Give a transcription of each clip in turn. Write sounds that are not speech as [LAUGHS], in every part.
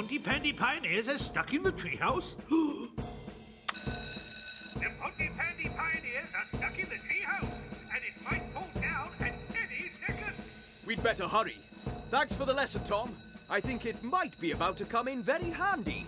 Pontypandy Pioneers are stuck in the treehouse? [GASPS] The Pontypandy Pioneers are stuck in the treehouse, and it might fall down at any second. We'd better hurry. Thanks for the lesson, Tom. I think it might be about to come in very handy.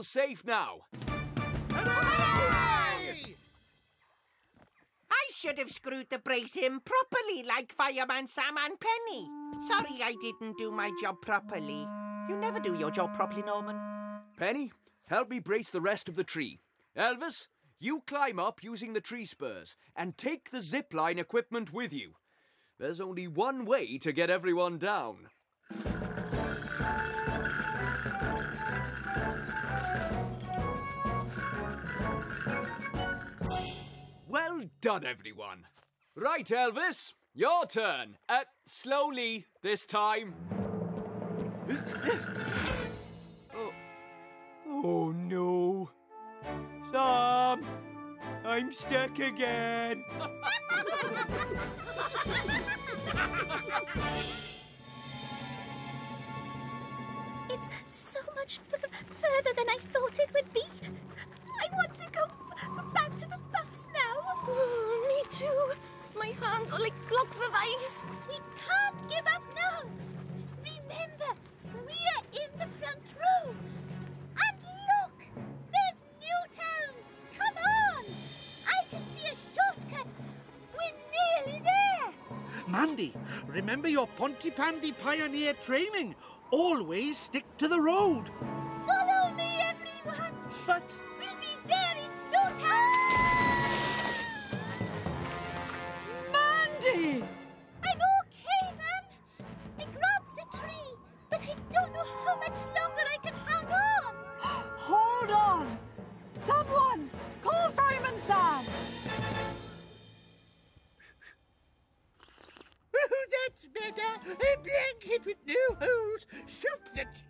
All safe now. I should have screwed the brace in properly like Fireman Sam and Penny. Sorry I didn't do my job properly. You never do your job properly, Norman. Penny, help me brace the rest of the tree. Elvis, you climb up using the tree spurs and take the zip line equipment with you. There's only one way to get everyone down. Well done, everyone. Right, Elvis, your turn. Uh, slowly this time. oh. [GASPS] oh no. Sam, I'm stuck again. [LAUGHS] It's so much further than I thought it would be. I want to go back to the bus now. me too. My hands are like blocks of ice. We can't give up now. Remember, we're in the front row. And look, there's Newtown. Come on. I can see a shortcut. We're nearly there. Mandy, remember your Pontypandy Pioneer training. Always stick to the road. Follow me, everyone. But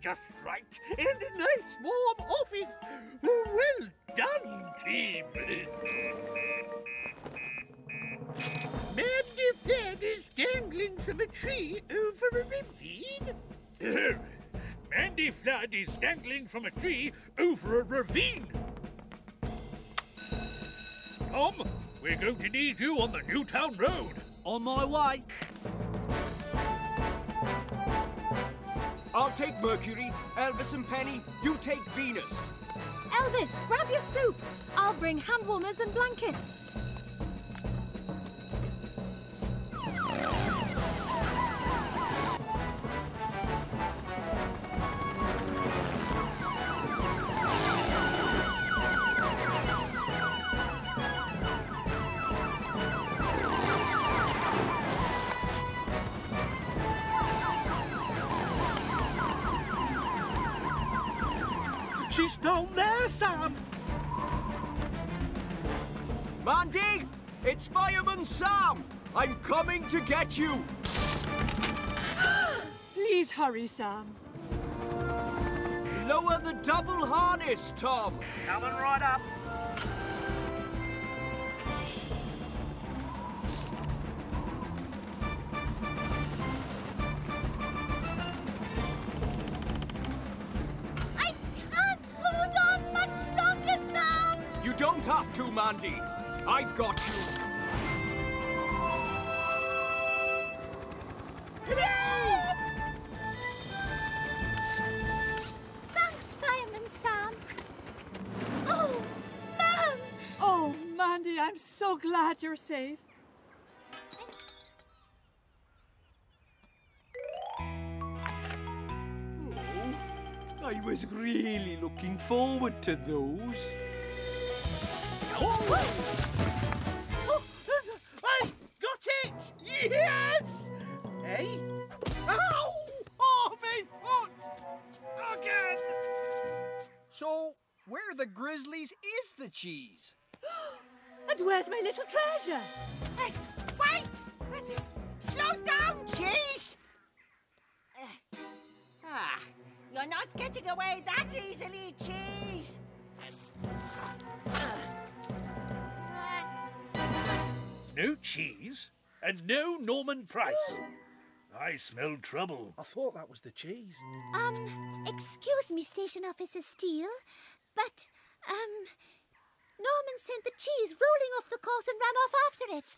just right. And a nice warm office. Well done, team. Mandy Flood is dangling from a tree uh, over a ravine. [LAUGHS] Mandy Flood is dangling from a tree uh, over a ravine. Tom, we're going to need you on the Newtown Road. On my way. I'll take Mercury. Elvis and Penny, you take Venus. Elvis, grab your soup. I'll bring hand warmers and blankets. She's down there, Sam. Mandy, it's Fireman Sam. I'm coming to get you. [GASPS] Please hurry, Sam. Lower the double harness, Tom. Coming right up. So you're safe. Oh, I was really looking forward to those. Oh, I got it! Yes! Hey? Ow! Oh, my foot! Again! So, where the Grizzlies is the cheese? [GASPS] [GASPS] And where's my little treasure? Hey, wait! Slow down, cheese! Uh, ah, you're not getting away that easily, cheese! No cheese and no Norman Price. I smell trouble. I thought that was the cheese. Um, excuse me, Station Officer Steele, but, um, Norman sent the cheese rolling off the course and ran off after it.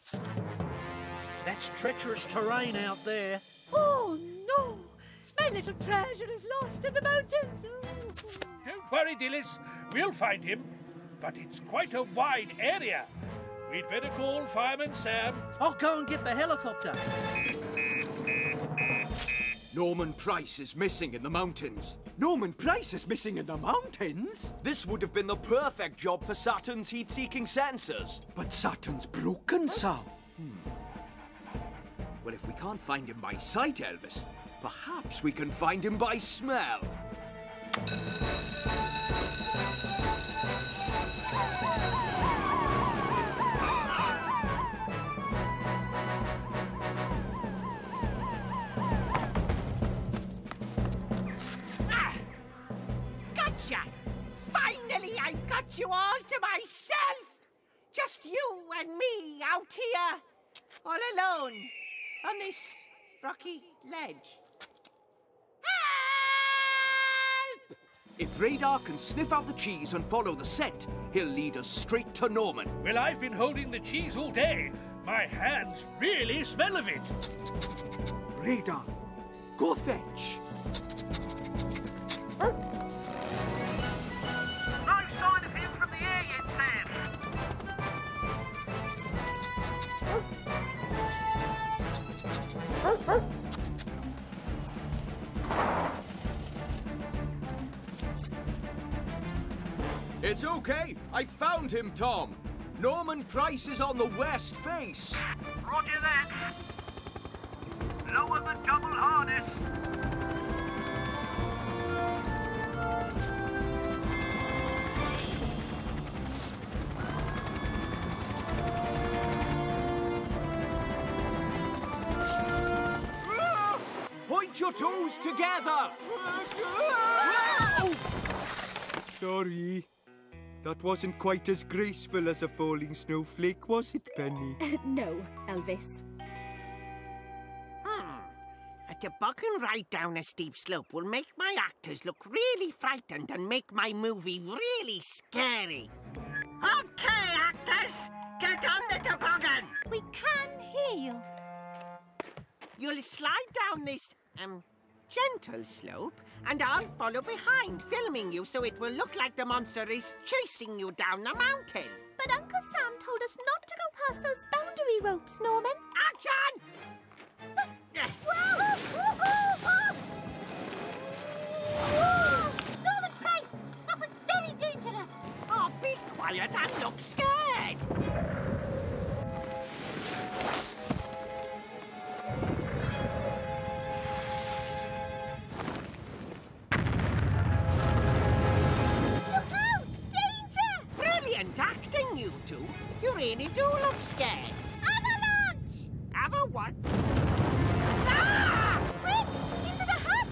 That's treacherous terrain out there. Oh, no! My little treasure is lost in the mountains. Oh. Don't worry, Dilys. We'll find him. But it's quite a wide area. We'd better call Fireman Sam. I'll go and get the helicopter. Norman Price is missing in the mountains. Norman Price is missing in the mountains? This would have been the perfect job for Saturn's heat-seeking sensors. But Saturn's broken, Sam. Hmm. Well, if we can't find him by sight, Elvis, perhaps we can find him by smell. All to myself! Just you and me out here, all alone, on this rocky ledge. Help! If Radar can sniff out the cheese and follow the scent, he'll lead us straight to Norman. Well, I've been holding the cheese all day. My hands really smell of it. Radar, go fetch. It's okay. I found him, Tom. Norman Price is on the west face. Roger that. Lower the double harness. Point your toes together. Sorry. That wasn't quite as graceful as a falling snowflake, was it, Penny? [LAUGHS] no, Elvis. Hmm. A toboggan ride down a steep slope will make my actors look really frightened and make my movie really scary. Okay, actors, get on the toboggan. We can hear you. You'll slide down this, um, gentle slope, and I'll follow behind, filming you so it will look like the monster is chasing you down the mountain. But Uncle Sam told us not to go past those boundary ropes, Norman. Action! But... Whoa! Whoa! Norman Price! That was very dangerous! Oh, be quiet and look scared. Two. You really do look scared. Avalanche! Have a what? Ah! Quick! Into the hut!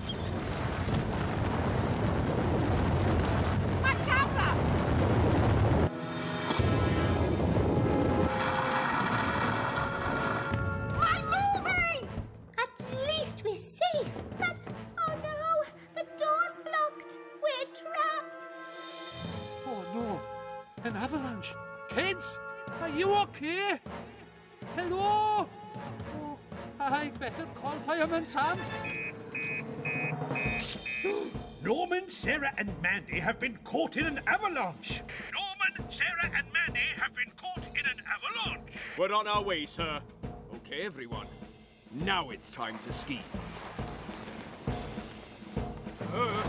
My camera! My movie! At least we're you okay? Hello? Oh, I better call Fireman Sam. Norman, Sarah, and Mandy have been caught in an avalanche. Norman, Sarah, and Mandy have been caught in an avalanche. We're on our way, sir. Okay, everyone. Now it's time to ski. Uh,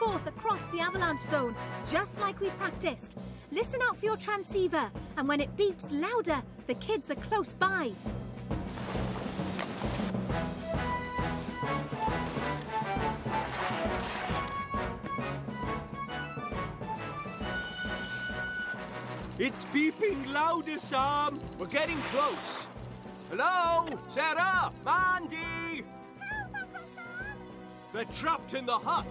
forth across the avalanche zone, just like we practiced. Listen out for your transceiver, and when it beeps louder, the kids are close by. It's beeping louder, Sam. We're getting close. Hello? Sarah? Mandy? They're trapped in the hut.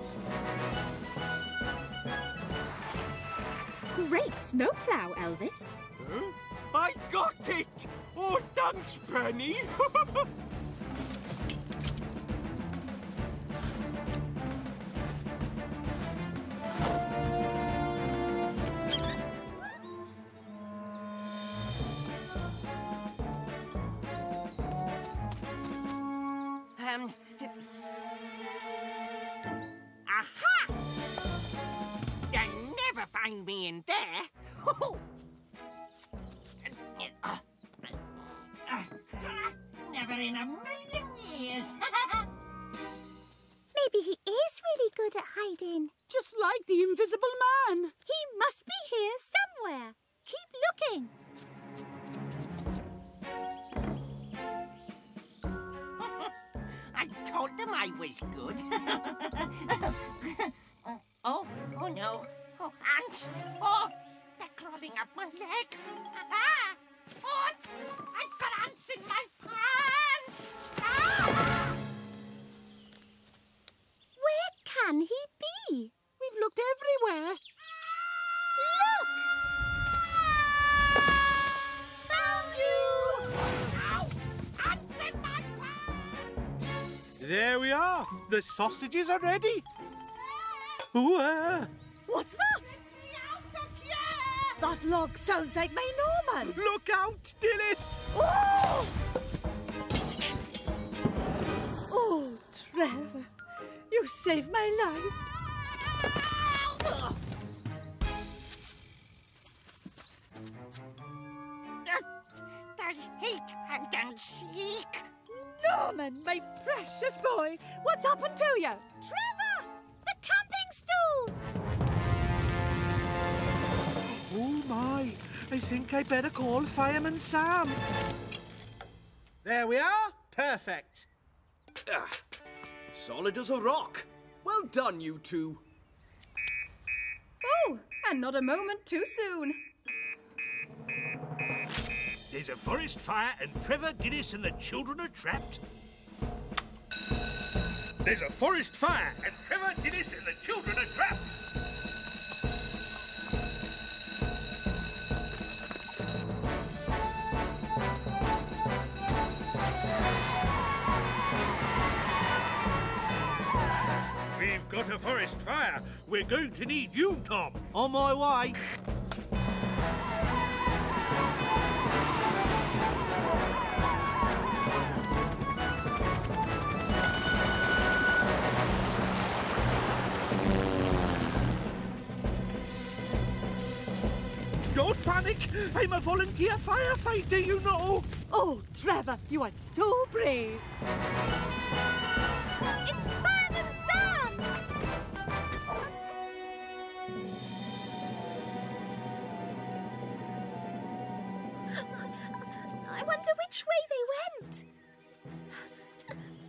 Great snowplow, Elvis. Huh? I got it! Oh, thanks, Penny. [LAUGHS] them I was good. [LAUGHS] oh, oh no. Oh, ants. Oh, they're crawling up my leg. Ah! Oh, I've got ants in my The sausages are ready. Ooh. What's that? Get out of here! That log sounds like my Norman. Look out, Dilys! Oh! Oh, Trevor, you saved my life. Happened to you? Trevor! The camping stool! Oh my! I think I better call Fireman Sam. There we are. Perfect. Ah, solid as a rock. Well done, you two. Oh, and not a moment too soon. There's a forest fire and Trevor, Guinness and the children are trapped. There's a forest fire and Trevor, Guinness and the children are trapped. We've got a forest fire. We're going to need you, Tom. On my way. Panic. I'm a volunteer firefighter, you know. Oh, Trevor, you are so brave. It's Fireman Sam! I wonder which way they went.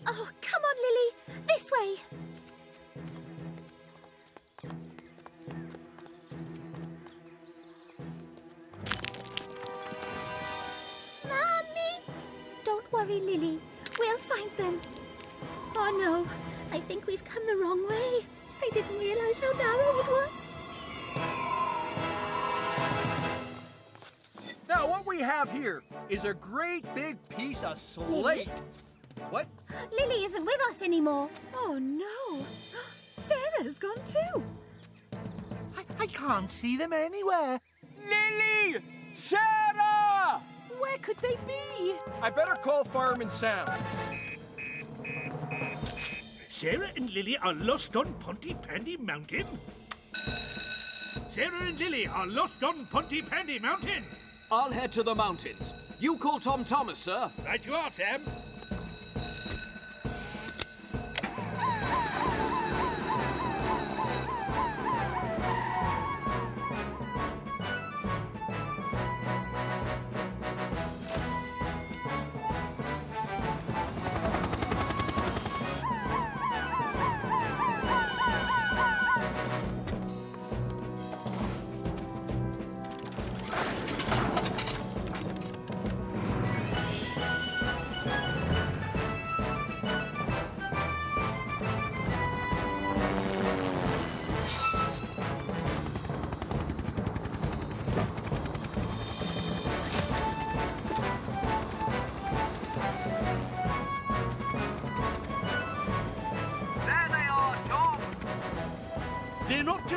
Oh, come on, Lily. This way. Lily. We'll find them. Oh no, I think we've come the wrong way. I didn't realize how narrow it was. Now, what we have here is a great big piece of slate. What? Lily isn't with us anymore. Oh, no. [GASPS] Sarah's gone too. I, I can't see them anywhere. Lily! Sarah! Where could they be? I better call Fireman Sam. Sarah and Lily are lost on Pontypandy Mountain. Sarah and Lily are lost on Pontypandy Mountain. I'll head to the mountains. You call Tom Thomas, sir. Right you are, Sam.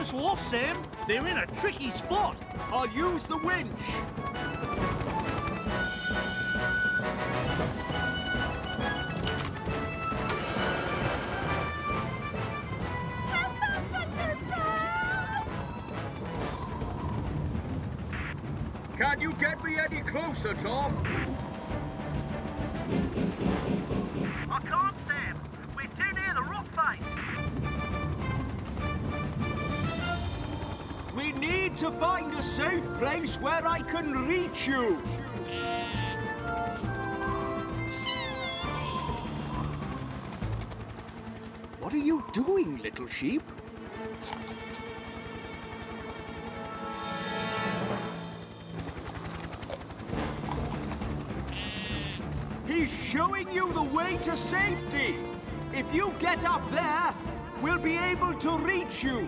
They're lost, Sam. They're in a tricky spot. I'll use the winch. Help us, Uncle Sam! Can you get me any closer, Tom? I can reach you. What are you doing, little sheep? He's showing you the way to safety. If you get up there, we'll be able to reach you.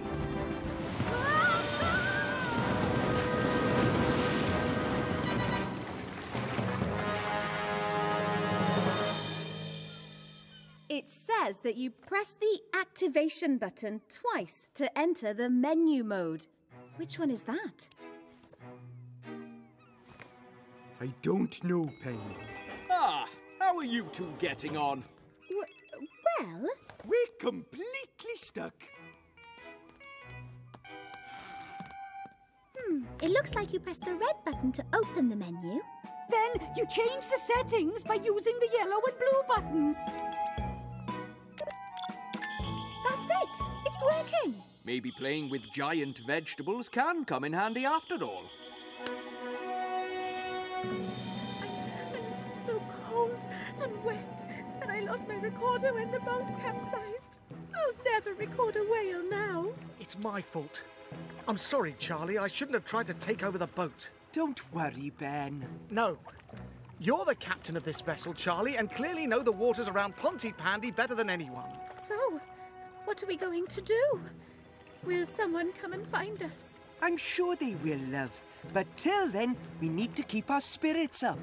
That you press the activation button twice to enter the menu mode. Which one is that? I don't know, Penny. Ah, how are you two getting on? W- well, We're completely stuck. Hmm, it looks like you press the red button to open the menu. Then you change the settings by using the yellow and blue buttons. It's working. Maybe playing with giant vegetables can come in handy after all. I'm so cold and wet, and I lost my recorder when the boat capsized. I'll never record a whale now. It's my fault. I'm sorry, Charlie. I shouldn't have tried to take over the boat. Don't worry, Ben. No. You're the captain of this vessel, Charlie, and clearly know the waters around Pontypandy better than anyone. So, what are we going to do? Will someone come and find us? I'm sure they will, love. But till then, we need to keep our spirits up.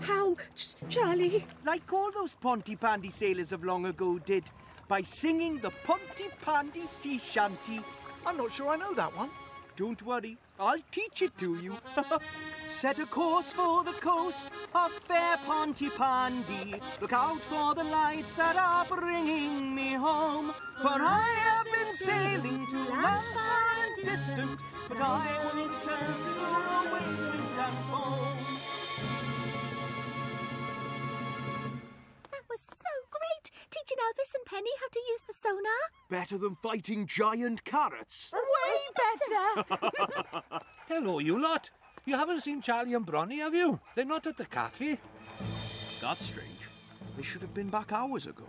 How, Ch- Charlie? Like all those Pontypandy sailors of long ago did, by singing the Pontypandy sea shanty. I'm not sure I know that one. Don't worry, I'll teach it to you. [LAUGHS] Set a course for the coast of fair Pontypandy. Look out for the lights that are bringing me home. For I have been sailing to lands far and distant, but I will return for a wasteland and home. That was so great, teaching Elvis and Penny how to use the sonar. Better than fighting giant carrots. Way better! [LAUGHS] Hello, you lot. You haven't seen Charlie and Bronny, have you? They're not at the cafe. That's strange. They should have been back hours ago.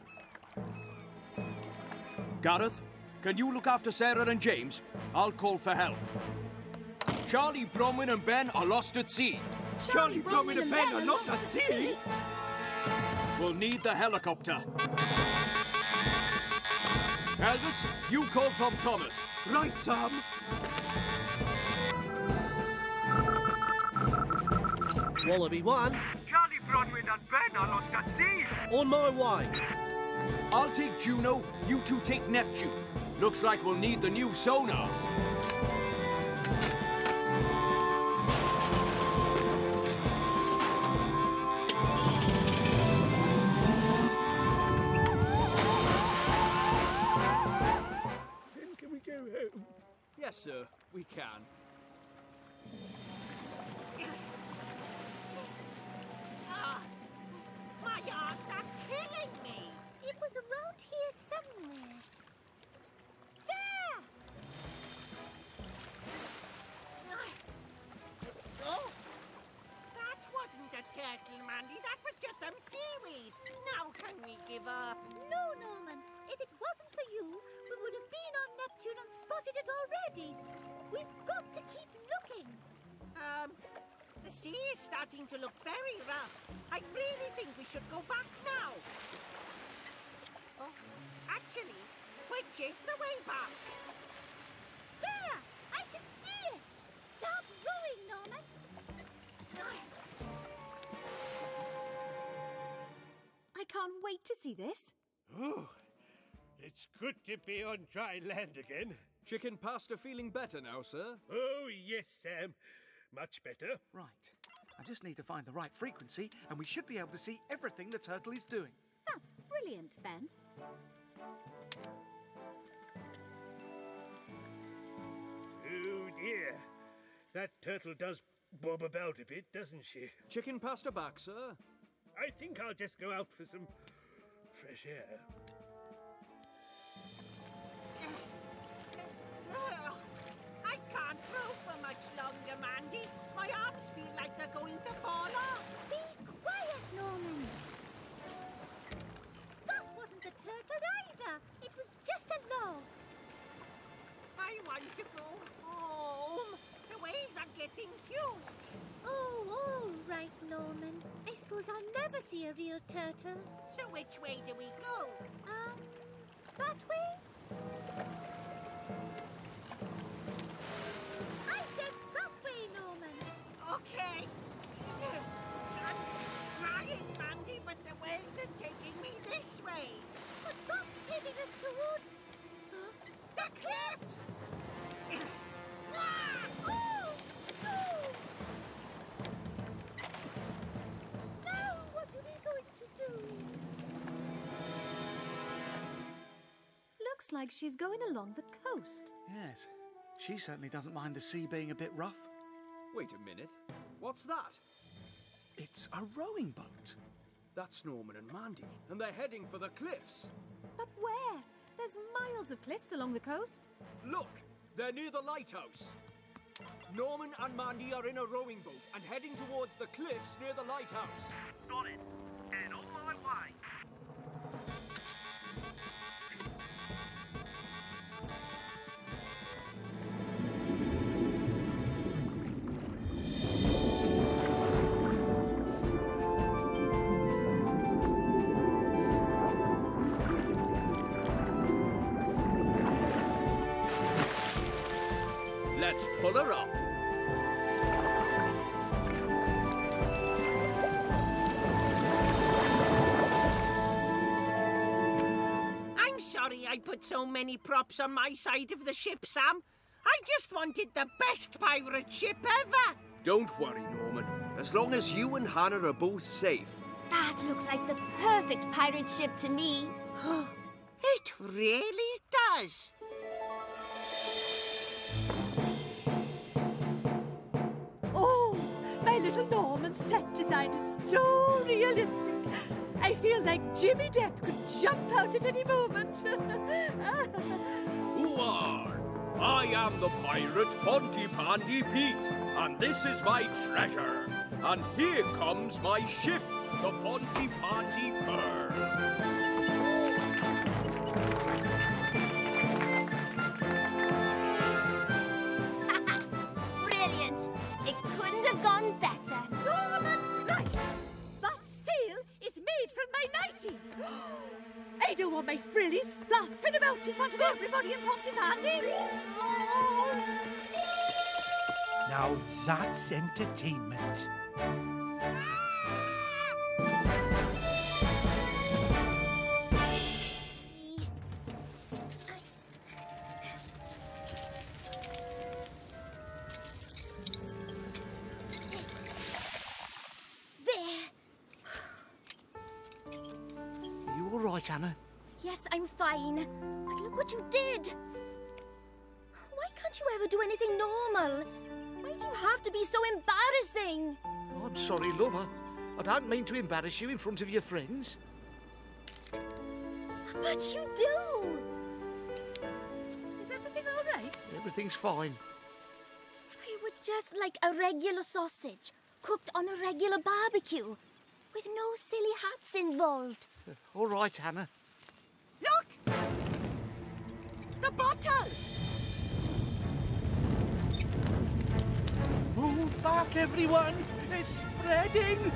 Gareth, can you look after Sarah and James? I'll call for help. Charlie, Bronwyn, and Ben are lost at sea. Charlie, Bronwyn, and Ben are lost at sea? We'll need the helicopter. Elvis, you call Tom Thomas. Right, Sam. Wallaby one, Charlie Bronwyn and Ben are lost at sea. on my way. I'll take Juno, you two take Neptune. Looks like we'll need the new sonar. Starting to look very rough. I really think we should go back now. Oh, actually, which is the way back? There! I can see it! Start rowing, Norman. I can't wait to see this. Oh, it's good to be on dry land again. Chicken pasta feeling better now, sir? Oh, yes, Sam. Much better. Right. I just need to find the right frequency, and we should be able to see everything the turtle is doing. That's brilliant, Ben. Oh, dear. That turtle does bob about a bit, doesn't she? Chicken pasta back, sir? I think I'll just go out for some fresh air. Longer, Mandy. My arms feel like they're going to fall off. Be quiet, Norman. That wasn't the turtle either. It was just a log. I want to go home. The waves are getting huge. Oh, all right, Norman. I suppose I'll never see a real turtle. So which way do we go? Um, that way? But the waves are taking me this way. But that's taking us towards... The cliffs! [COUGHS] Ah! Oh! No! Now, what are we going to do? Looks like she's going along the coast. Yes. She certainly doesn't mind the sea being a bit rough. Wait a minute. What's that? It's a rowing boat. That's Norman and Mandy, and they're heading for the cliffs. But where? There's miles of cliffs along the coast. Look, they're near the lighthouse. Norman and Mandy are in a rowing boat and heading towards the cliffs near the lighthouse. Got it. And on my way. Let's pull her up. I'm sorry I put so many props on my side of the ship, Sam. I just wanted the best pirate ship ever. Don't worry, Norman. As long as you and Hannah are both safe. That looks like the perfect pirate ship to me. [GASPS] It really does. Little Norman set design is so realistic. I feel like Jimmy Depp could jump out at any moment. Who are? I am the pirate Pontypandy Pete, and this is my treasure. And here comes my ship, the Pontypandy Pearl. I don't want my frillies flapping about in front of everybody in Pontypandy. Now that's entertainment. There. Fine. But look what you did. Why can't Can't you ever do anything normal? Why do you have to be so embarrassing? Oh, I'm sorry, lover. I don't mean to embarrass you in front of your friends. But you do. Is everything all right? Everything's fine. You were just like a regular sausage, cooked on a regular barbecue, with no silly hats involved. All right, Hannah. Look! The bottle! Move back, everyone! It's spreading!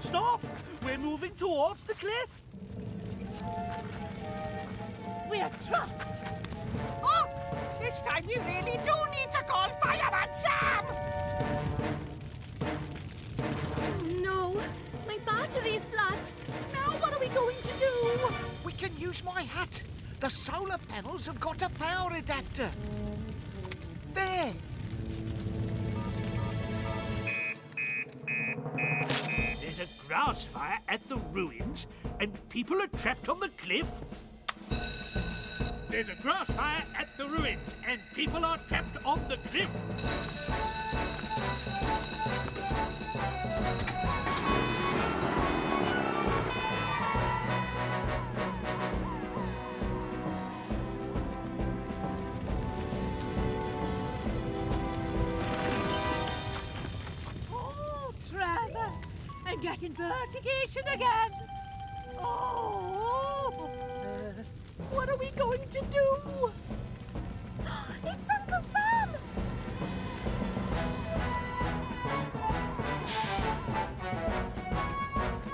Stop! We're moving towards the cliff! We're trapped. Oh! This time you really do need to call Fireman Sam! No, my battery's flat. Now what are we going to do? We can use my hat. The solar panels have got a power adapter. There. There's a grass fire at the ruins, and people are trapped on the cliff. There's a grass fire at the ruins, and people are trapped on the cliff. Vertigation again. Oh. what are we going to do? [GASPS] It's Uncle Sam!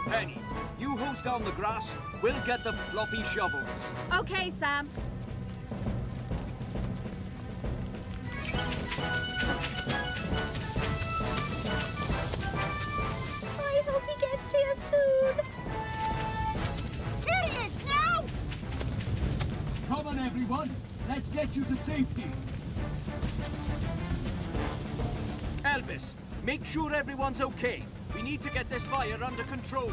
Penny, you hose down the grass. We'll get the floppy shovels. Okay, Sam. I hope he gets here soon. Here he is now! Come on, everyone. Let's get you to safety. Elvis, make sure everyone's okay. We need to get this fire under control.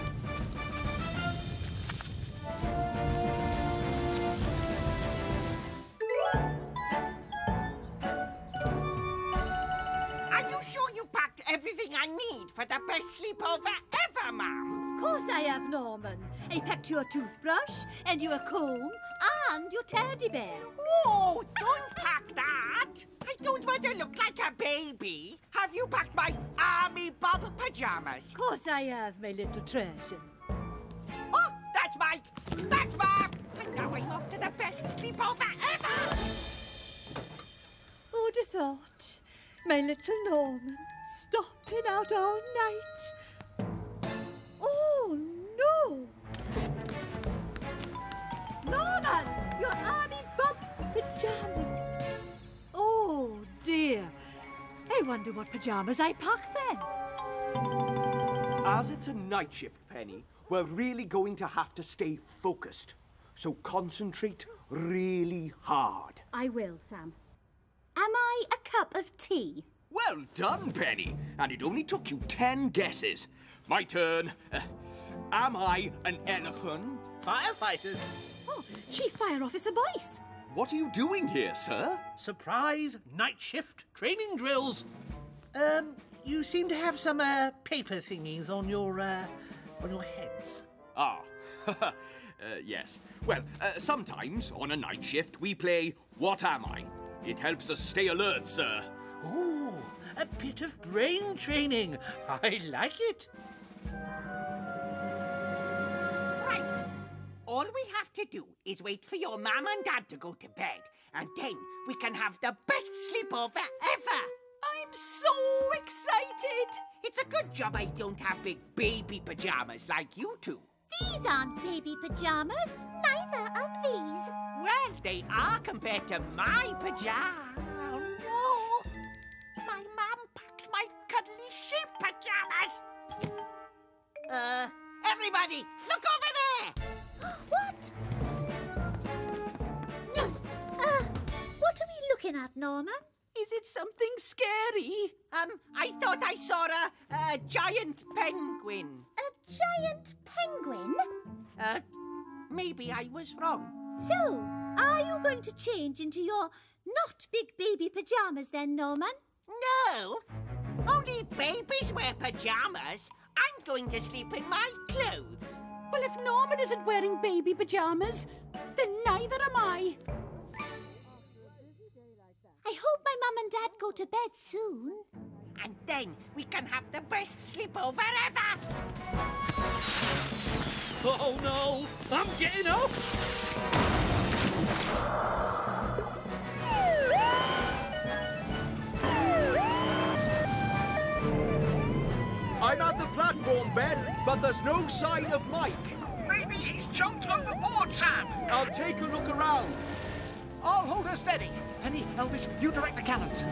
Are you sure you've packed everything I need for the best sleepover have, Norman. I packed your toothbrush and your comb and your teddy bear. Oh, don't pack that! I don't want to look like a baby. Have you packed my Army Bob pajamas? Of course I have, my little treasure. Oh, that's Mike! That's Mom! And now I'm off to the best sleepover ever! Who'd have thought? My little Norman stopping out all night. Oh, no! Norman! Your army bob pajamas! Oh, dear. I wonder what pajamas I packed then. As it's a night shift, Penny, we're really going to have to stay focused. So concentrate really hard. I will, Sam. Am I a cup of tea? Well done, Penny. And it only took you ten guesses. My turn. Uh, am I an elephant? Firefighters! Oh, Chief Fire Officer Boyce. What are you doing here, sir? Surprise night shift training drills. Um, you seem to have some uh, paper thingies on your uh, on your heads. Ah, [LAUGHS] uh, yes. Well, uh, sometimes on a night shift we play What Am I? It helps us stay alert, sir. Ooh, a bit of brain training. [LAUGHS] I like it. All we have to do is wait for your mom and dad to go to bed, and then we can have the best sleepover ever. I'm so excited. It's a good job I don't have big baby pajamas like you two. These aren't baby pajamas. Neither are these. Well, they are compared to my pajamas. Oh, no. My mom packed my cuddly sheep pajamas. Uh, everybody, look over there. [GASPS] What? Uh, what are we looking at, Norman? Is it something scary? Um, I thought I saw a, a giant penguin. A giant penguin? Uh, maybe I was wrong. So, are you going to change into your not big baby pyjamas then, Norman? No, only babies wear pajamas. I'm going to sleep in my clothes. Well, if Norman isn't wearing baby pyjamas, then neither am I. I hope my mum and dad go to bed soon. And then we can have the best sleepover ever. Oh no! I'm getting up! I'm at the platform, Ben, but there's no sign of Mike. Maybe he's jumped overboard, Sam. I'll take a look around. I'll hold her steady. Penny, Elvis, you direct the cannons.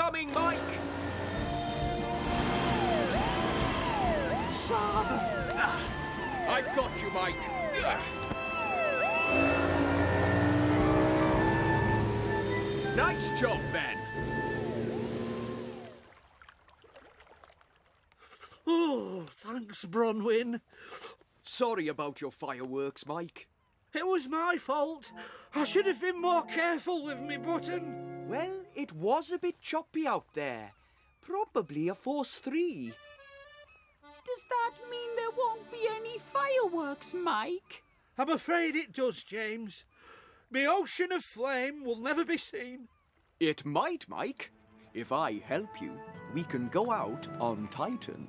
Coming, Mike. Ah, I've got you, Mike. Nice job, Ben. Oh, thanks, Bronwyn. Sorry about your fireworks, Mike. It was my fault. I should have been more careful with me button. Well, it was a bit choppy out there. Probably a force three. Does that mean there won't be any fireworks, Mike? I'm afraid it does, James. The ocean of flame will never be seen. It might, Mike. If I help you, we can go out on Titan.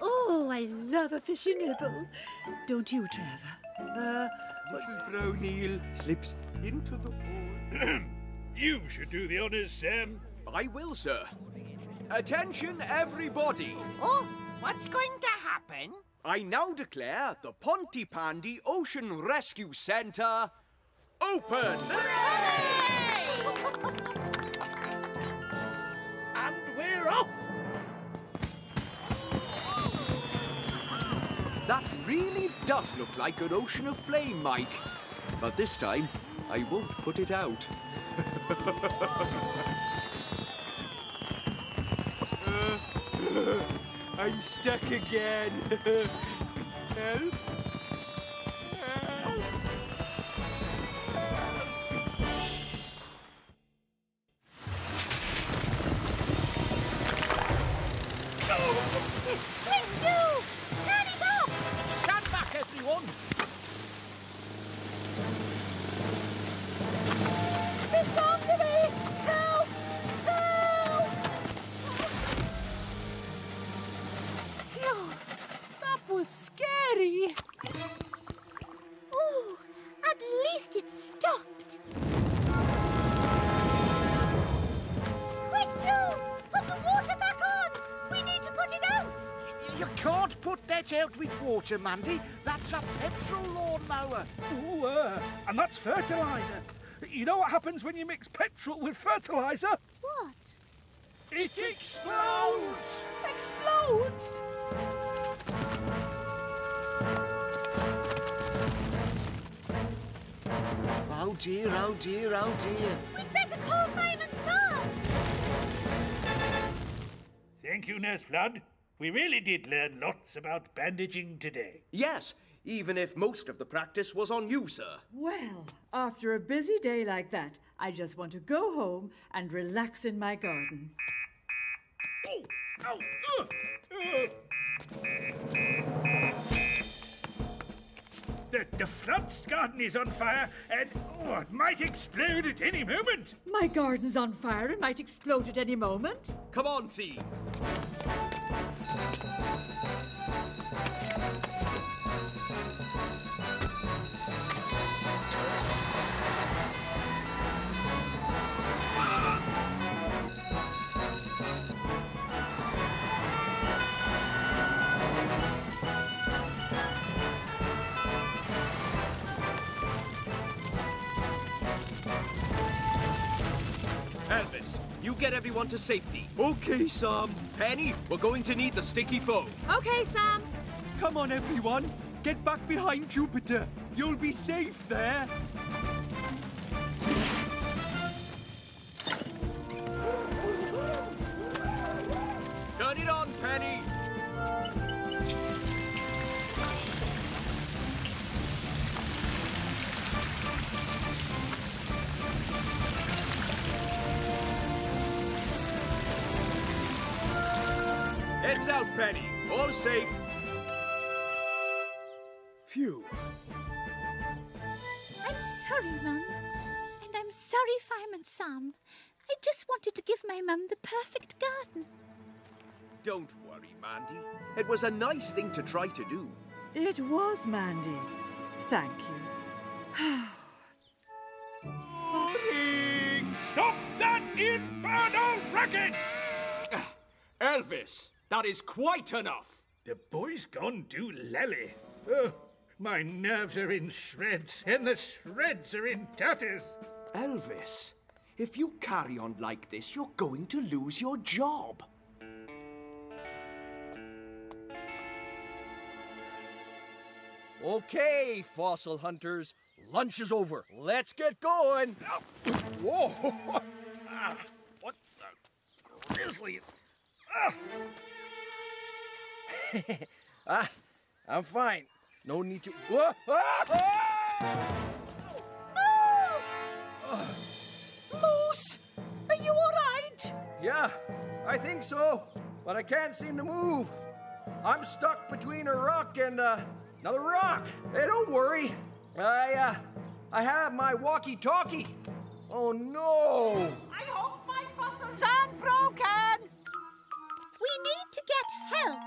Oh, I love a fishy nibble. Don't you, Trevor? Uh, little brown eel slips into the hole. [CLEARS THROAT] You should do the honours, Sam. I will, sir. Attention, everybody. Oh, what's going to happen? I now declare the Pontypandy Ocean Rescue Centre open. And That really does look like an ocean of flame, Mike. But this time, I won't put it out. [LAUGHS] I'm stuck again. [LAUGHS] Help. Water, Mandy. That's a petrol lawnmower. Ooh, uh, and that's fertiliser. You know what happens when you mix petrol with fertiliser? What? It Explodes! Explodes! Oh dear, oh dear, oh dear. We'd better call Fireman Sam! Thank you, Nurse Flood. We really did learn lots about bandaging today. Yes, even if most of the practice was on you, sir. Well, after a busy day like that, I just want to go home and relax in my garden. Oh, ow, uh, uh. The, the Flood's garden is on fire and oh, it might explode at any moment. My garden's on fire and might explode at any moment. Come on, team. Get everyone to safety. Okay, Sam. Penny, we're going to need the sticky foam. Okay, Sam. Come on, everyone. Get back behind Jupiter. You'll be safe there. Don't worry, Mandy. It was a nice thing to try to do. It was Mandy. Thank you. Stop that infernal racket! Ah, Elvis, that is quite enough. The boy's gone do lally. Oh, my nerves are in shreds, and the shreds are in tatters. Elvis, if you carry on like this, you're going to lose your job. Okay, fossil hunters. Lunch is over. Let's get going. Whoa! Ah, [LAUGHS] what the grizzly? [LAUGHS] ah, I'm fine. No need to. Whoa! Ah, ah! Moose! Are you all right? Yeah, I think so, but I can't seem to move. I'm stuck between a rock and uh, another rock. Hey, don't worry. I uh, I have my walkie-talkie. Oh no! I hope my fossils aren't broken. We need to get help.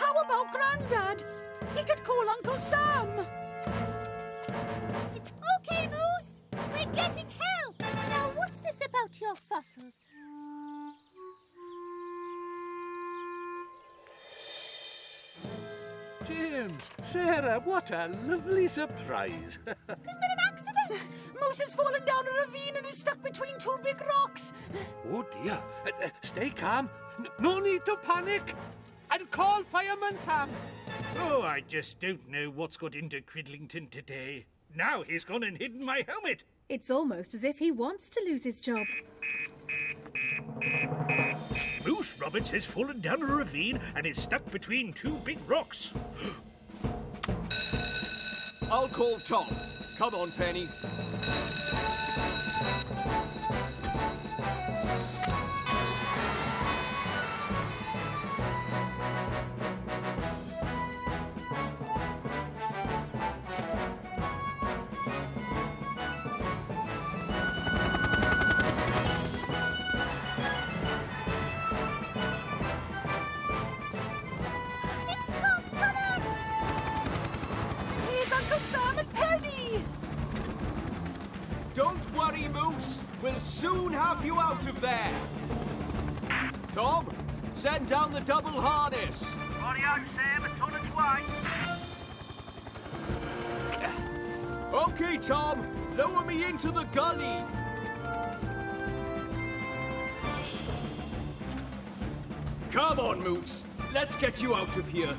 How about Grandad? He could call Uncle Sam. It's okay, Moose. We're getting help. Now, what's this about your fossils? James, Sarah, what a lovely surprise. [LAUGHS] There's been an accident. Moose has fallen down a ravine and is stuck between two big rocks. oh dear. Uh, uh, stay calm. N- no need to panic. I'll call Fireman Sam. Oh, I just don't know what's got into Cridlington today. Now he's gone and hidden my helmet. It's almost as if he wants to lose his job. Roberts has fallen down a ravine and is stuck between two big rocks. I'll call Tom. Come on, Penny. Sam, a tonnage away. Okay, Tom, lower me into the gully. Come on, Moose. Let's get you out of here.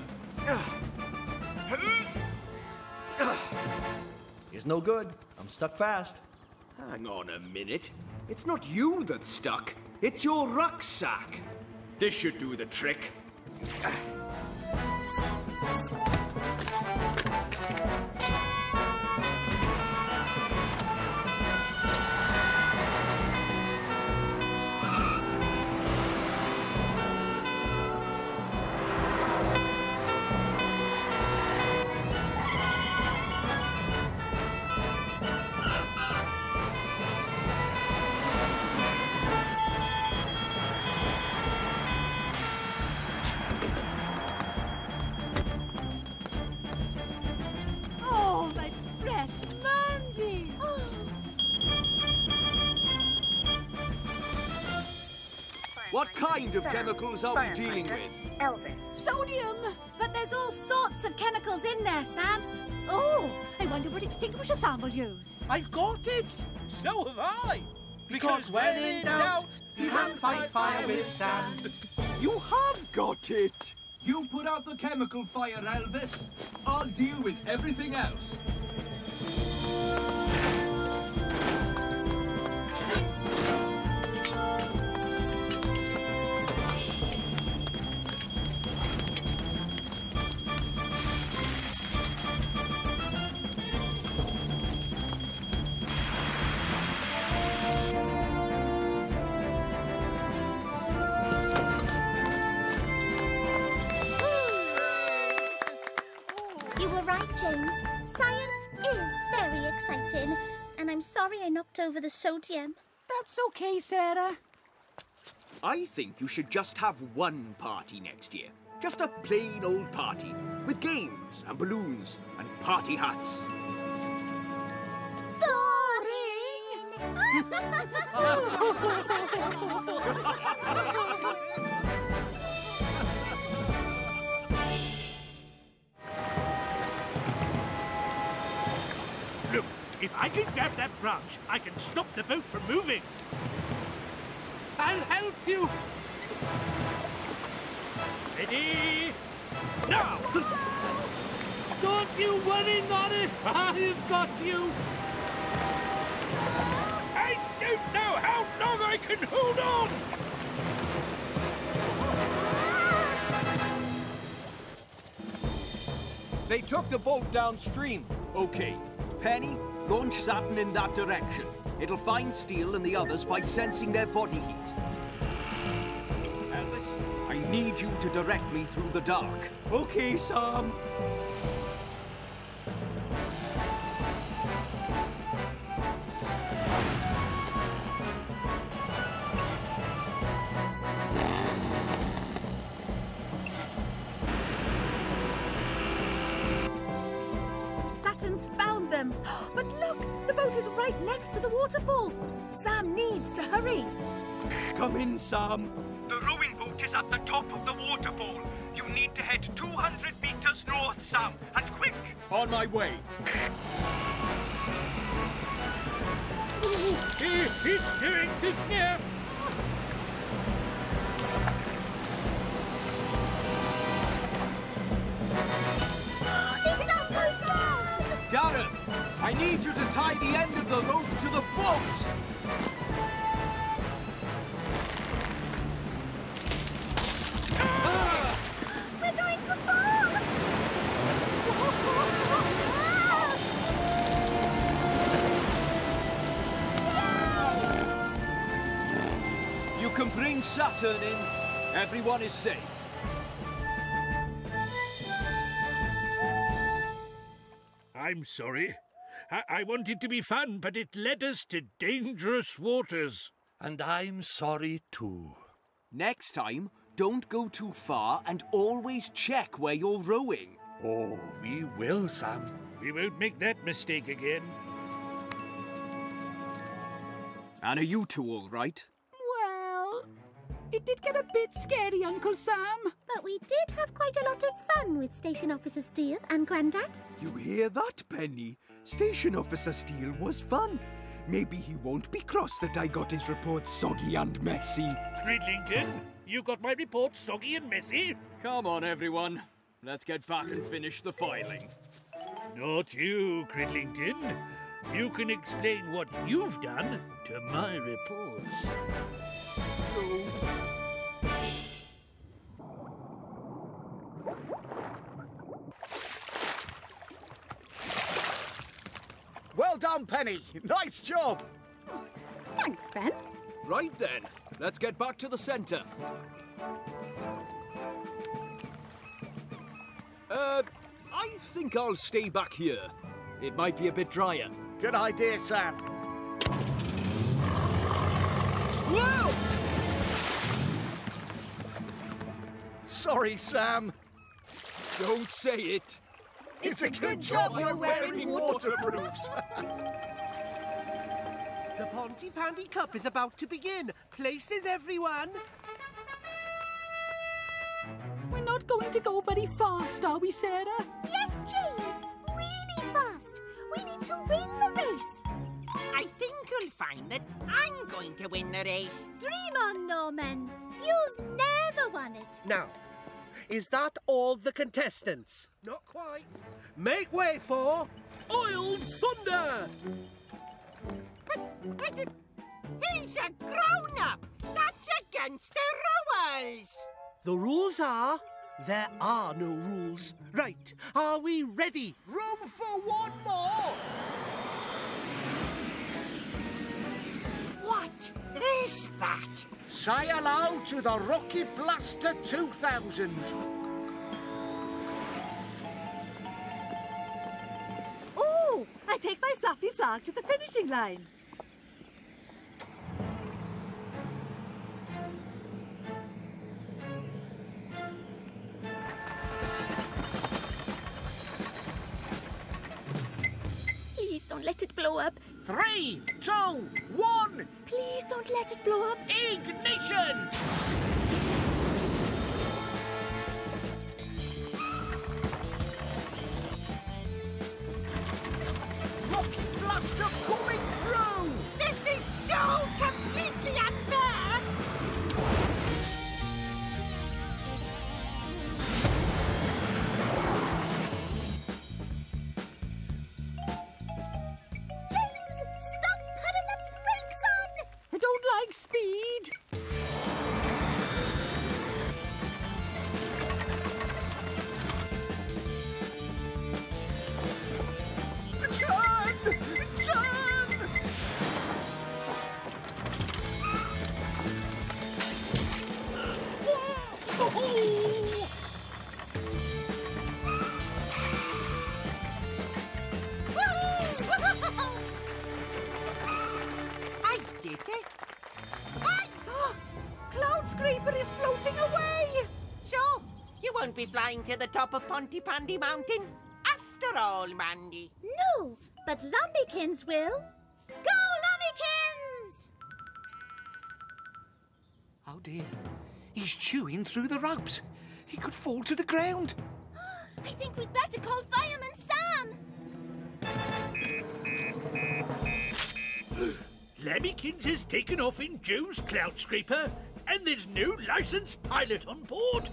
It's no good. I'm stuck fast. Hang on a minute. It's not you that's stuck. It's your rucksack. This should do the trick. Chemicals are we dealing with? Elvis. Sodium. But there's all sorts of chemicals in there, Sam. Oh, I wonder what extinguisher Sam will use. I've got it. So have I. Because when in doubt, you can fight fire with sand. You have got it! You put out the chemical fire, Elvis. I'll deal with everything else. James. Science is very exciting. And I'm sorry I knocked over the sodium. That's okay, Sarah. I think you should just have one party next year. Just a plain old party with games and balloons and party hats. Look, [LAUGHS] [LAUGHS] [LAUGHS] if I can grab that branch, I can stop the boat from moving. I'll help you. Ready? Now! [LAUGHS] Don't you worry, Norris. [LAUGHS] I've got you. I don't know how long I can hold on. They took the boat downstream. Okay. Penny, launch Saturn in that direction. It'll find Steele and the others by sensing their body heat. Elvis, I need you to direct me through the dark. Okay, Sam. Them. But look, the boat is right next to the waterfall. Sam needs to hurry. Come in, Sam. The rowing boat is at the top of the waterfall. You need to head 200 meters north, Sam, and quick! On my way. He, he's doing this tie the end of the rope to the boat. We're going to fall! You can bring Saturn in. Everyone is safe. I'm sorry. I, I wanted to be fun, but it led us to dangerous waters. And I'm sorry too. Next time, don't go too far and always check where you're rowing. Oh, we will, Sam. We won't make that mistake again. And are you two all right? Well, it did get a bit scary, Uncle Sam. But we did have quite a lot of fun with Station Officer Steele and Grandad. You hear that, Penny? Station Officer Steele was fun. Maybe he won't be cross that I got his report soggy and messy. Cridlington, you got my report soggy and messy? Come on, everyone. Let's get back and finish the filing. Not you, Cridlington. You can explain what you've done to my reports. Well done, Penny. Nice job. Thanks, Ben. Right then, let's get back to the centre. Uh, I think I'll stay back here. It might be a bit drier. Good idea, Sam. Whoa! Sorry, Sam. Don't say it. It's, a good, job you're wearing waterproofs. [LAUGHS] The Ponty Pontypandy Cup is about to begin. Places, everyone. We're not going to go very fast, are we, Sarah? Yes, James! Really fast! We need to win the race! I think you'll find that I'm going to win the race. Dream on, Norman. You've never won it. Now, is that all the contestants? Not quite. Make way for Oil Thunder! He's a grown-up. That's against the rules. The rules are there are no rules. Right, are we ready? Room for one more! What is that? Say hello to the Rocky Blaster 2000. Oh, I take my fluffy flag to the finishing line. Let it blow up. Three, two, one, Please don't let it blow up. ignition! Rocky Blaster coming through! This is so be flying to the top of Pontypandy Mountain? After all, Mandy. No, but Lumbykins will. Go, Lumbykins! Oh dear, he's chewing through the ropes. He could fall to the ground. [GASPS] I think we'd better call Fireman Sam. [GASPS] Lemmykins has taken off in Joe's Cloud Scraper, and there's no licensed pilot on board.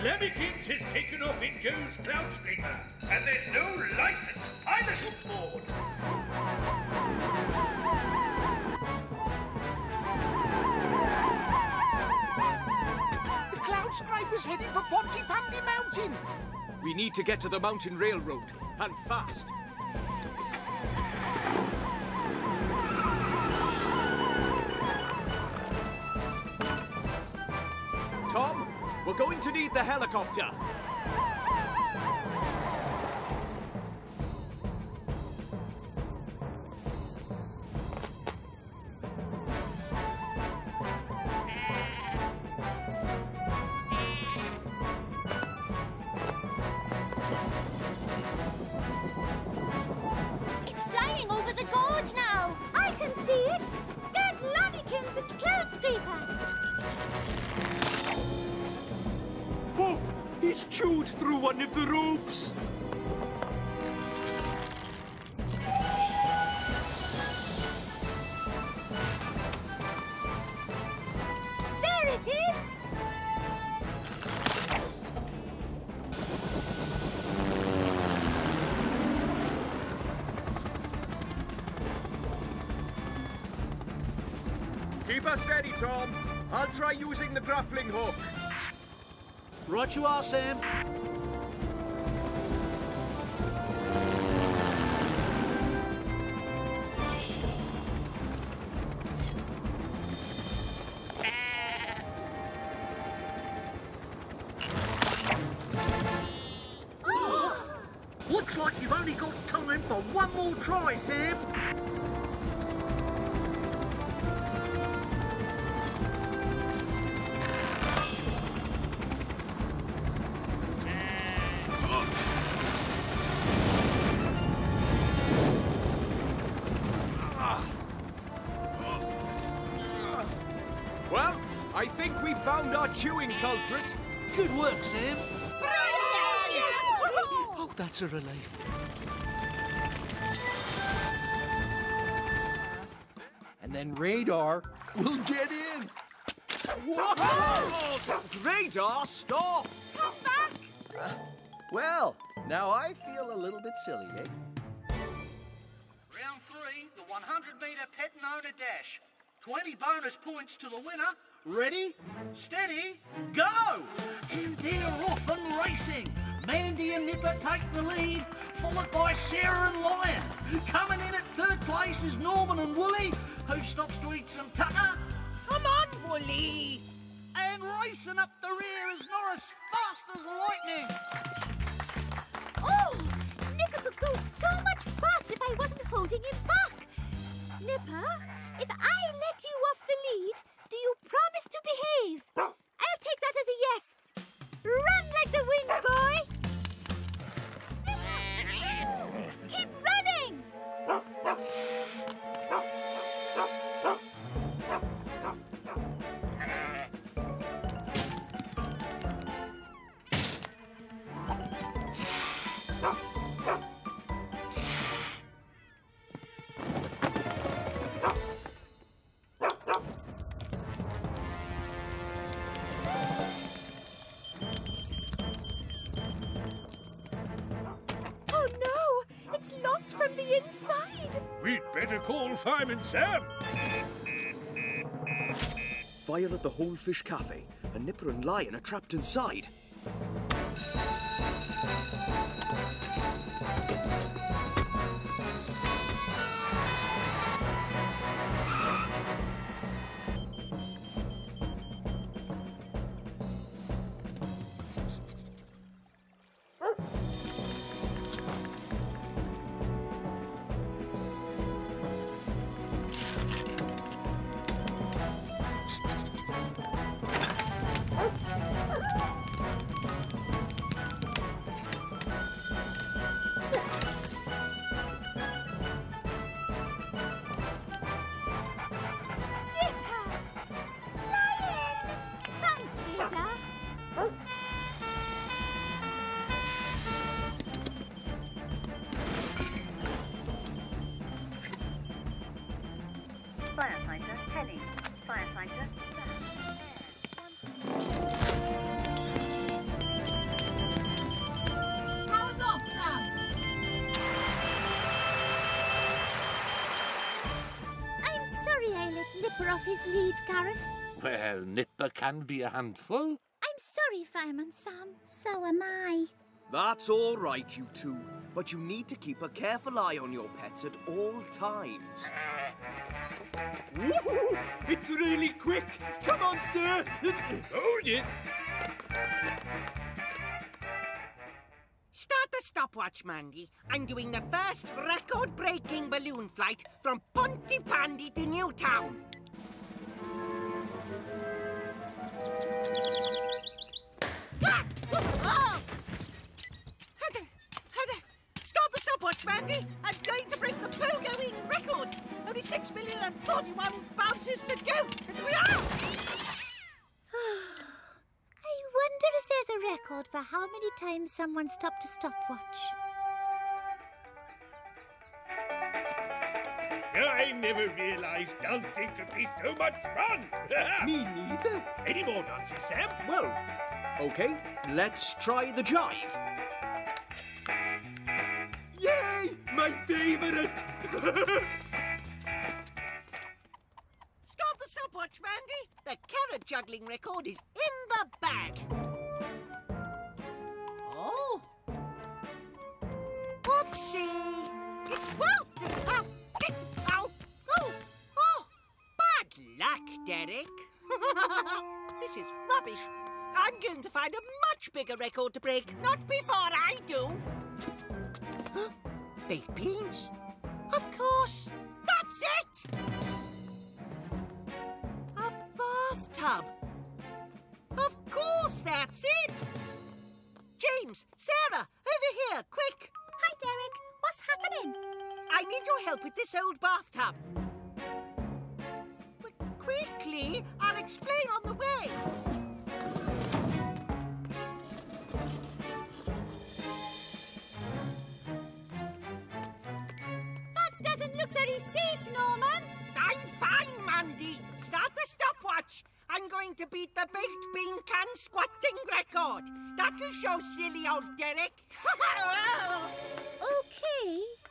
Lemmykins has taken off in Joe's Cloud Scraper, and there's no licensed pilot on board. The Cloud Scraper's heading for Pontypandy Mountain. We need to get to the mountain railroad, and fast. We're going to need the helicopter. One of the ropes. There it is! Keep us steady, Tom. I'll try using the grappling hook. Right you are, Sam. We found our chewing culprit. Good work, Sam. Oh, that's a relief. and then Radar will get in. Whoa! Radar, stop! Come back! Well, now I feel a little bit silly, eh? Round three, the 100 metre pet owner dash. 20 bonus points to the winner. Ready, steady, go! And they're off and racing. Mandy and Nipper take the lead, followed by Sarah and Lion. Coming in at third place is Norman and Wooly, who stops to eat some tucker. Come on, Wooly! And racing up the rear is Norris, fast as lightning. Oh, Nipper could go so much faster if I wasn't holding him back. Nipper, if I let you off the lead, do you promise to behave? I'll take that as a yes. Run like the wind, boy! Keep running! Sam. Fire at the Wholefish Cafe, and Nipper and Lion are trapped inside. Well, Nipper can be a handful. I'm sorry, Fireman Sam. So am I. That's all right, you two. But you need to keep a careful eye on your pets at all times. Woohoo! It's really quick! Come on, sir! Hold it! Start the stopwatch, Mandy. I'm doing the first record-breaking balloon flight from Pontypandy to Newtown. Someone stopped a stopwatch. I never realized dancing could be so much fun. [LAUGHS] Me neither. Any more dances, Sam? Well, okay, let's try the jive. Yay! My favorite! [LAUGHS] Start the stopwatch, Mandy. The carrot juggling record is in the bag. Oh. Oopsie. [LAUGHS] this is rubbish. I'm going to find a much bigger record to break. Not before I do. [GASPS] Baked beans? Of course. That's it! A bathtub. Of course, that's it. James, Sarah, over here, quick. Hi, Derek. What's happening? I need your help with this old bathtub. But quickly, explain on the way. I'm going to beat the baked bean can squatting record. That'll show silly old Derek. [LAUGHS] okay.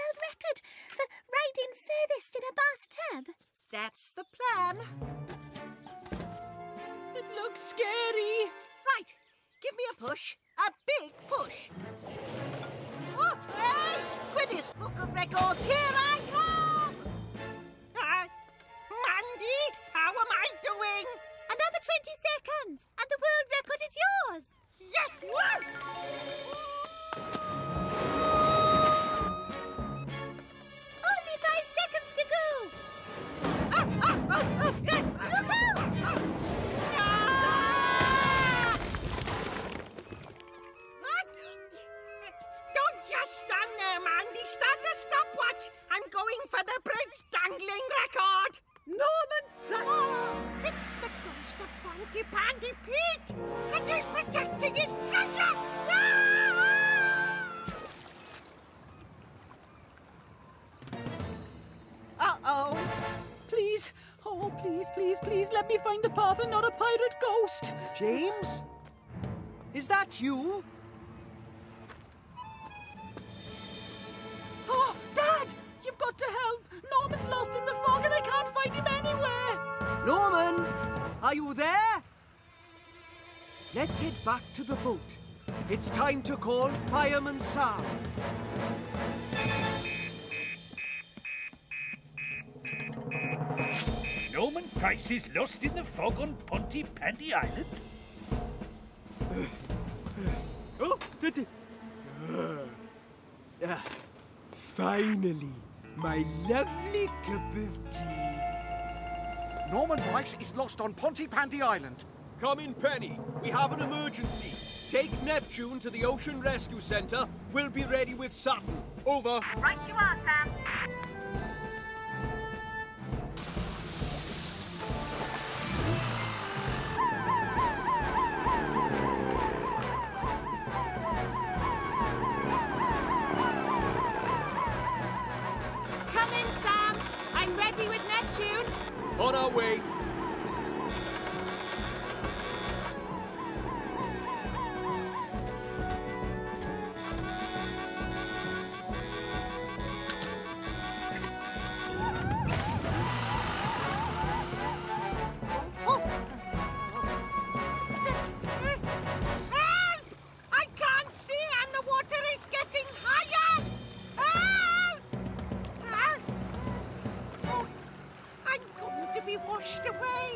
World record for riding furthest in a bathtub? That's the plan. It looks scary. Right, give me a push. A big push. Oh, hey! Guinness Book of Records, here I come! Uh, Mandy, how am I doing? Another 20 seconds, and the world record is yours. Yes! Only Pete. And he's protecting his treasure. Let me find the path and not a pirate ghost. James? Is that you? Oh, Dad, you've got to help. Norman's lost in the fog and I can't find him anywhere. Norman, are you there? Let's head back to the boat. It's time to call Fireman Sam. Norman Price is lost in the fog on Pontypandy Island. [SIGHS] Oh, that- Ah, finally, my lovely cup of tea. Norman Price is lost on Pontypandy Island. Come in, Penny. We have an emergency. Take Neptune to the Ocean Rescue Centre. We'll be ready with Saturn. Over. Right you are, Sam. With Neptune. On our way. Be washed away.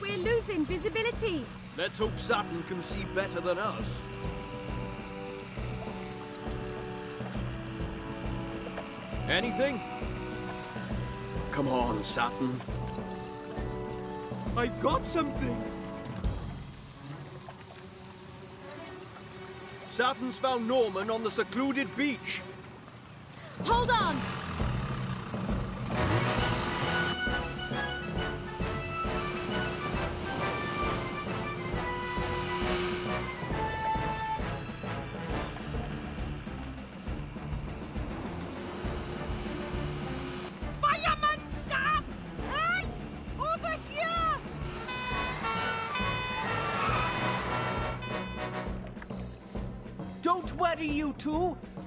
We're losing visibility. Let's hope Saturn can see better than us. Anything? Come on, Saturn. I've got something. Saturn's found Norman on the secluded beach. Hold on.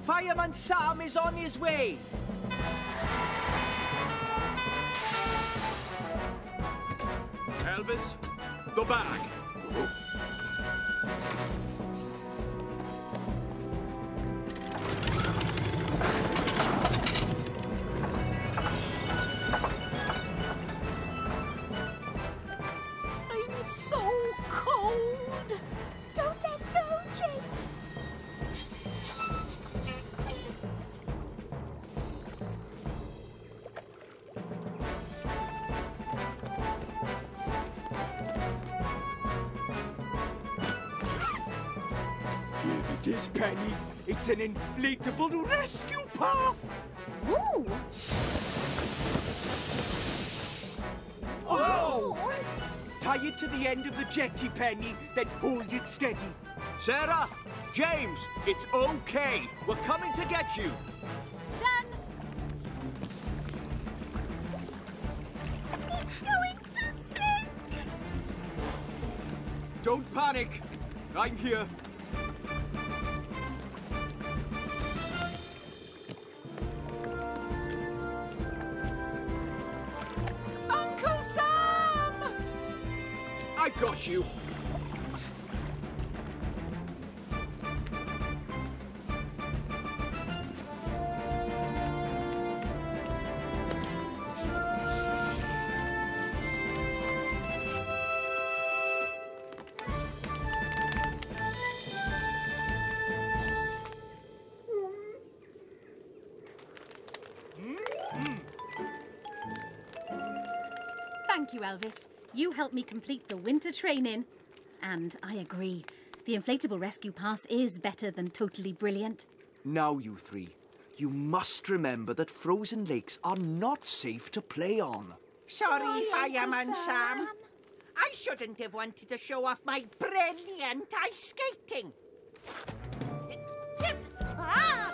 Fireman Sam is on his way. Tie it to the end of the jetty, Penny, then hold it steady. Sarah, James, it's okay. We're coming to get you. Done. It's going to sink. Don't panic. I'm here. Elvis. You helped me complete the winter training. And I agree. The inflatable rescue path is better than totally brilliant. Now, you three, you must remember that frozen lakes are not safe to play on. Sorry, Sorry, Fireman Sam. Sam. I shouldn't have wanted to show off my brilliant ice skating. Ah!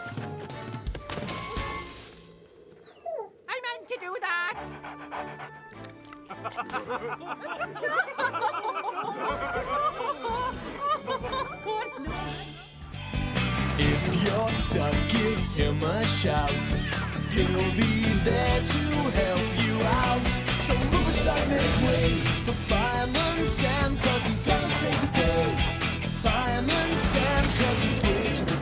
I meant to do that if you're stuck, give him a shout. He'll be there to help you out. So move aside, make way for Fireman Sam, cause he's gonna save the day. Fireman Sam, cause he's bridge